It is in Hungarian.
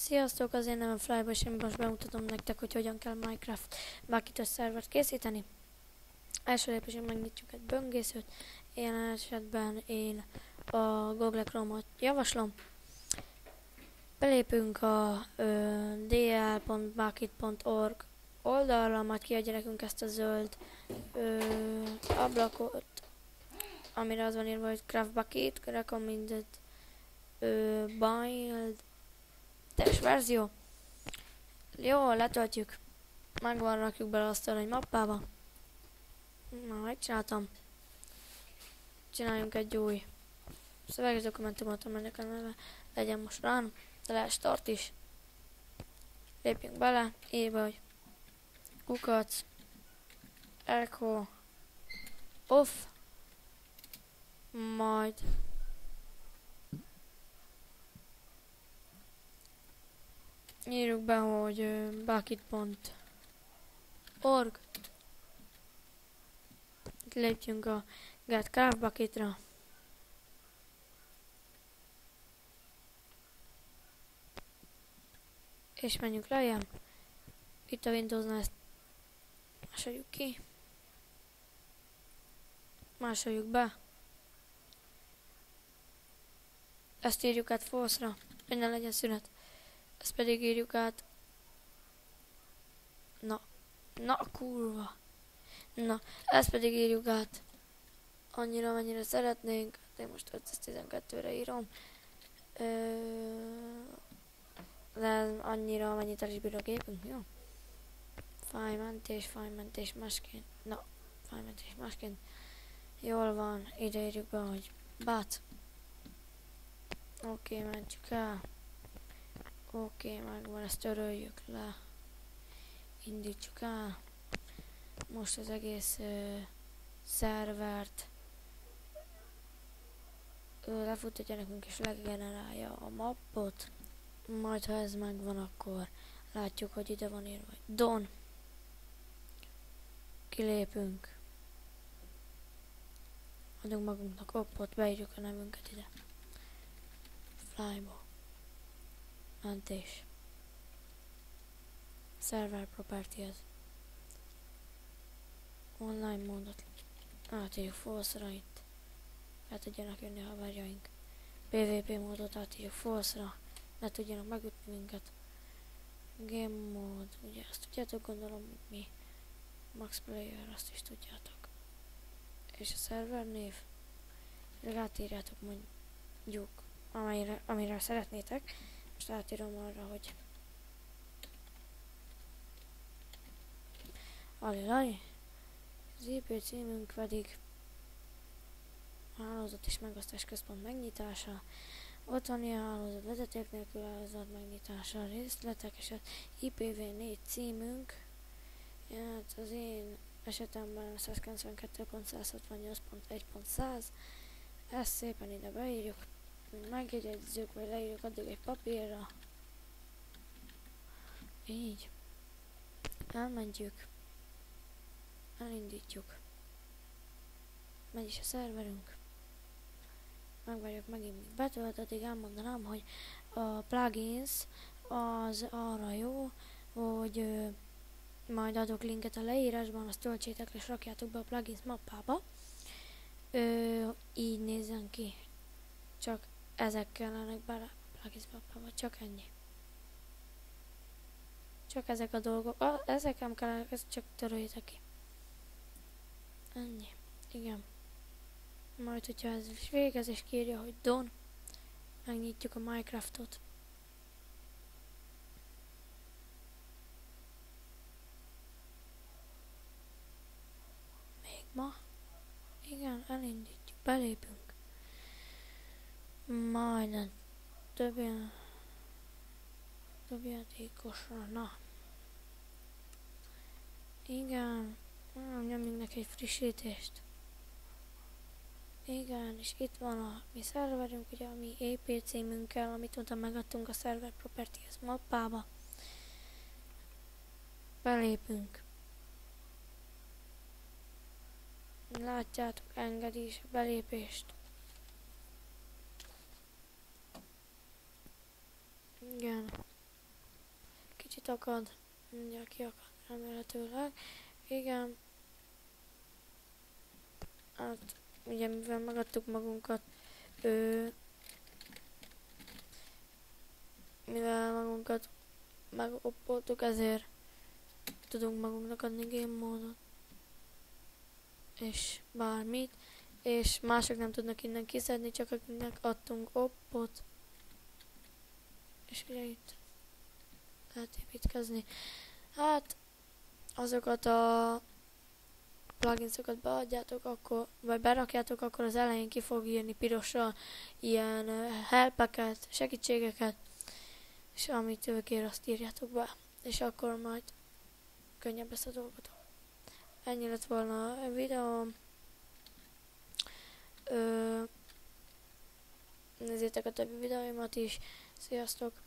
Sziasztok, az én nevem Flyba, és én most bemutatom nektek, hogy hogyan kell Minecraft Bucket szervert készíteni. Első lépésben megnyitjuk egy böngészőt, ilyen esetben én a Google Chrome-ot javaslom. Belépünk a dl.bucket.org oldalra, majd kiadja nekünk ezt a zöld ö, ablakot, amire az van írva, hogy Craft Bucket, recommended ö, build tes verzió. Jó, letöltjük. Megvan, rakjuk bele azt egy mappába. Na, megcsináltam. Csináljunk egy új szöveges dokumentumot, amelynek a neve legyen most run, de lehet start is. Lépjünk bele, írva, hogy kukac, echo, off, majd írjuk be, hogy uh, bucket.org lépjünk a Get Craft Bucketra. És menjünk lejjebb itt a Windows-nál ezt másoljuk ki. Másoljuk be. Ezt írjuk át false-ra, hogy ne legyen szünet ezt pedig írjuk át. Na, na kurva. Na, ezt pedig írjuk át. Annyira, amennyire szeretnénk. De én most 512-re írom. Ö, de annyira, amennyit el is bír a gépünk, jó? Fájmentés, fájmentés másként. Na, fájmentés másként. Jól van, ide írjuk be, hogy bat. Oké, okay, mentjük el. Oké, okay, megvan, ezt töröljük le. Indítsuk el. Most az egész ö, szervert lefutatja nekünk és legenerálja a mappot. Majd ha ez megvan, akkor látjuk, hogy ide van írva, Don. Kilépünk. Adunk magunknak oppot, beírjuk a nevünket ide. Flybo. Mentés. Server properties. Online módot. Átírjuk false-ra itt. El tudjanak jönni a haverjaink. PvP módot átírjuk false-ra. Ne tudjanak megütni minket. Game mód. Ugye ezt tudjátok gondolom mi. Max player azt is tudjátok. És a server név. Átírjátok mondjuk amire, amire szeretnétek most átírom arra, hogy Alilaj. Az IP címünk pedig hálózat és megosztás központ megnyitása, otthoni hálózat, vezeték nélkül hálózat megnyitása, részletek és az IPv4 címünk, hát az én esetemben 192.168.1.100, ezt szépen ide beírjuk, megjegyezzük, vagy leírjuk addig egy papírra. Így. Elmentjük. Elindítjuk. Megy is a szerverünk. Megvárjuk megint még betölt, addig elmondanám, hogy a plugins az arra jó, hogy ö, majd adok linket a leírásban, azt töltsétek és rakjátok be a plugins mappába. Ö, így nézzen ki. Csak ezek kellenek bele plugins vagy csak ennyi. Csak ezek a dolgok. Ah, ezek nem kellenek, ezt csak töröljétek ki. Ennyi. Igen. Majd, hogyha ez is végez, és kírja, hogy Don, megnyitjuk a Minecraftot. Még ma? Igen, elindítjuk, belépünk. Majdnem több, több játékosra, na. Igen, nyomjunk neki egy frissítést. Igen, és itt van a mi szerverünk, ugye a mi EP címünkkel, amit oda megadtunk a Server Properties mappába. Belépünk. Látjátok, engedi belépést. Igen. kicsit akad. Mindjárt kiakad remélhetőleg. Igen. Hát, ugye mivel megadtuk magunkat, ő, mivel magunkat megoppoltuk, ezért tudunk magunknak adni game módot. És bármit. És mások nem tudnak innen kiszedni, csak akiknek adtunk oppot. És ugye itt lehet építkezni. Hát, azokat a pluginsokat beadjátok, akkor, vagy berakjátok, akkor az elején ki fog írni pirossal ilyen helpeket, segítségeket, és amit ő kér, azt írjátok be, és akkor majd könnyebb lesz a dolgotok. Ennyi lett volna a videó. Ö, nézzétek a többi videóimat is. Sziasztok!